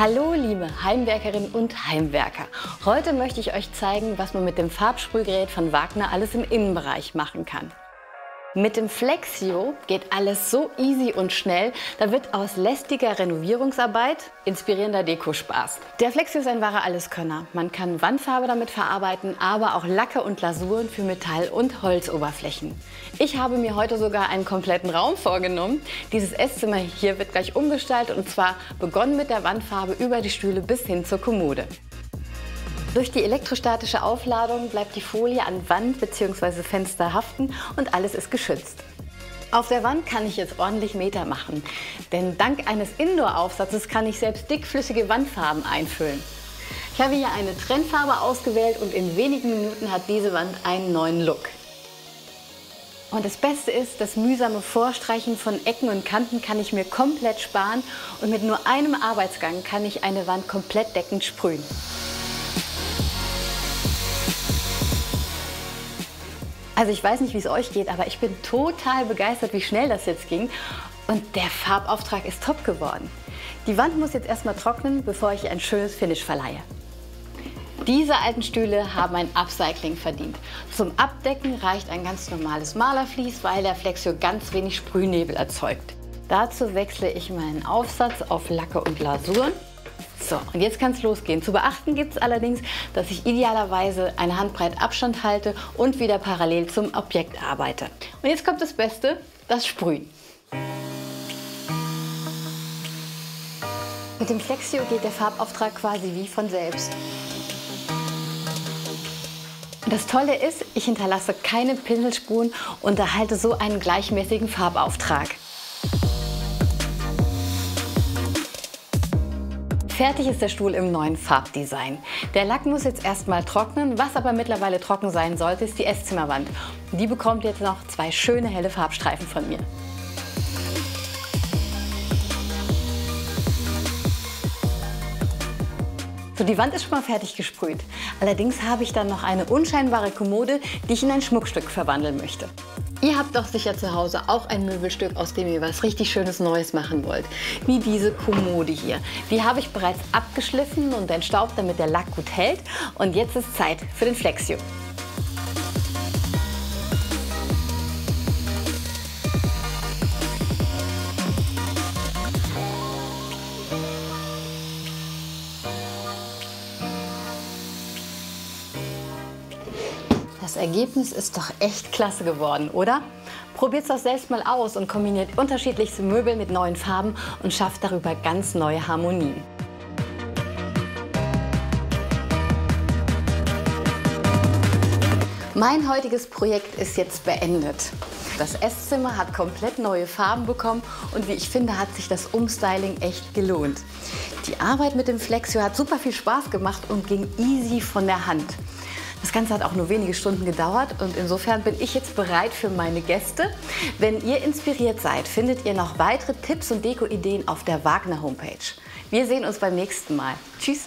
Hallo liebe Heimwerkerinnen und Heimwerker. Heute möchte ich euch zeigen, was man mit dem Farbsprühgerät von Wagner alles im Innenbereich machen kann. Mit dem Flexio geht alles so easy und schnell, da wird aus lästiger Renovierungsarbeit inspirierender Dekospaß. Der Flexio ist ein wahrer Alleskönner. Man kann Wandfarbe damit verarbeiten, aber auch Lacke und Lasuren für Metall- und Holzoberflächen. Ich habe mir heute sogar einen kompletten Raum vorgenommen. Dieses Esszimmer hier wird gleich umgestaltet und zwar begonnen mit der Wandfarbe über die Stühle bis hin zur Kommode. Durch die elektrostatische Aufladung bleibt die Folie an Wand bzw. Fenster haften und alles ist geschützt. Auf der Wand kann ich jetzt ordentlich Meter machen, denn dank eines Indoor-Aufsatzes kann ich selbst dickflüssige Wandfarben einfüllen. Ich habe hier eine Trendfarbe ausgewählt und in wenigen Minuten hat diese Wand einen neuen Look. Und das Beste ist, das mühsame Vorstreichen von Ecken und Kanten kann ich mir komplett sparen und mit nur einem Arbeitsgang kann ich eine Wand komplett deckend sprühen. Also ich weiß nicht, wie es euch geht, aber ich bin total begeistert, wie schnell das jetzt ging. Und der Farbauftrag ist top geworden. Die Wand muss jetzt erstmal trocknen, bevor ich ein schönes Finish verleihe. Diese alten Stühle haben ein Upcycling verdient. Zum Abdecken reicht ein ganz normales Malervlies, weil der Flexio ganz wenig Sprühnebel erzeugt. Dazu wechsle ich meinen Aufsatz auf Lacke und Lasuren so, und jetzt kann es losgehen. Zu beachten gibt es allerdings, dass ich idealerweise eine Handbreit Abstand halte und wieder parallel zum Objekt arbeite. Und jetzt kommt das Beste, das Sprühen. Mit dem Flexio geht der Farbauftrag quasi wie von selbst. Das Tolle ist, ich hinterlasse keine Pinselspuren und erhalte so einen gleichmäßigen Farbauftrag. Fertig ist der Stuhl im neuen Farbdesign. Der Lack muss jetzt erstmal trocknen. Was aber mittlerweile trocken sein sollte, ist die Esszimmerwand. Die bekommt jetzt noch zwei schöne helle Farbstreifen von mir. So, die Wand ist schon mal fertig gesprüht. Allerdings habe ich dann noch eine unscheinbare Kommode, die ich in ein Schmuckstück verwandeln möchte. Ihr habt doch sicher zu Hause auch ein Möbelstück, aus dem ihr was richtig schönes Neues machen wollt. Wie diese Kommode hier. Die habe ich bereits abgeschliffen und entstaubt, damit der Lack gut hält. Und jetzt ist Zeit für den Flexio. Das Ergebnis ist doch echt klasse geworden, oder? Probiert es doch selbst mal aus und kombiniert unterschiedlichste Möbel mit neuen Farben und schafft darüber ganz neue Harmonien. Mein heutiges Projekt ist jetzt beendet. Das Esszimmer hat komplett neue Farben bekommen und wie ich finde, hat sich das Umstyling echt gelohnt. Die Arbeit mit dem Flexio hat super viel Spaß gemacht und ging easy von der Hand. Das Ganze hat auch nur wenige Stunden gedauert und insofern bin ich jetzt bereit für meine Gäste. Wenn ihr inspiriert seid, findet ihr noch weitere Tipps und Deko-Ideen auf der Wagner Homepage. Wir sehen uns beim nächsten Mal. Tschüss!